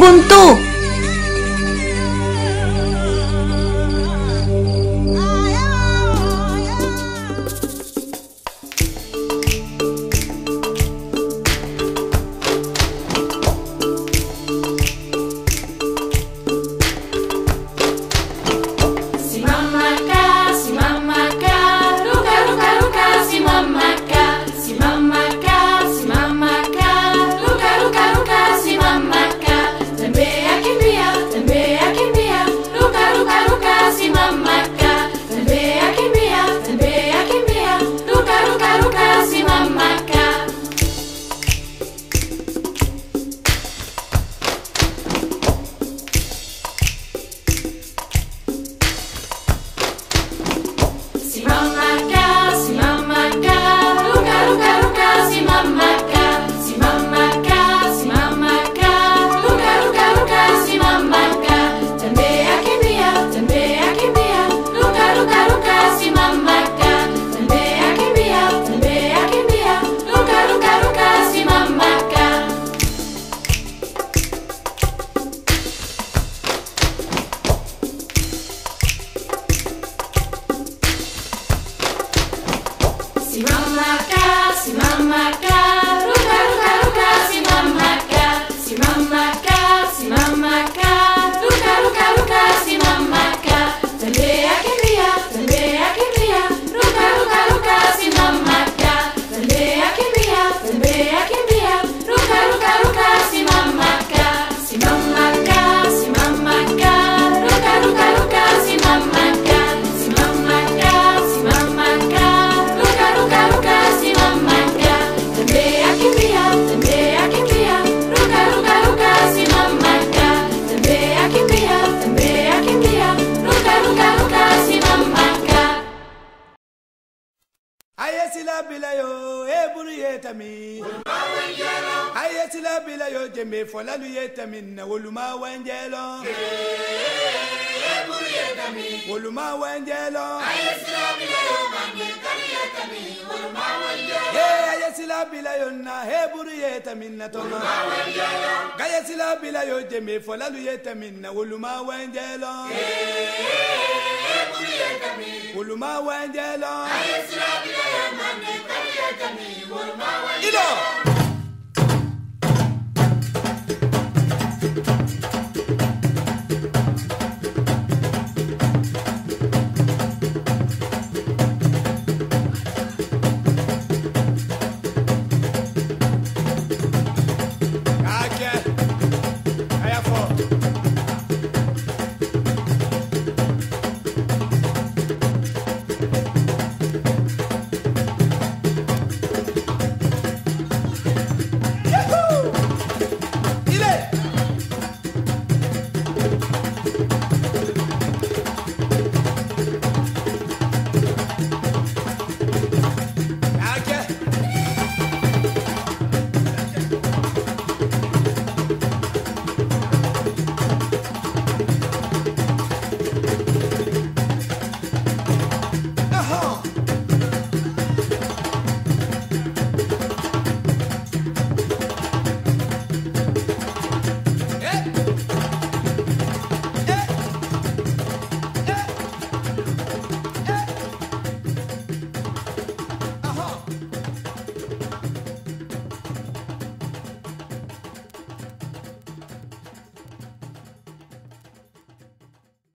Ubuntu Simama acá, Simama acá. Aye sila bila yo e eh, buru ye tami aye sila bila yo jembe folalu ye tami na woluma wanjelo woluma wanjelo ye aye sila bila yo na he buru ye tami na tono gaye sila bila yo jembe folalu ye tami na woluma wanjelo woluma wanjelo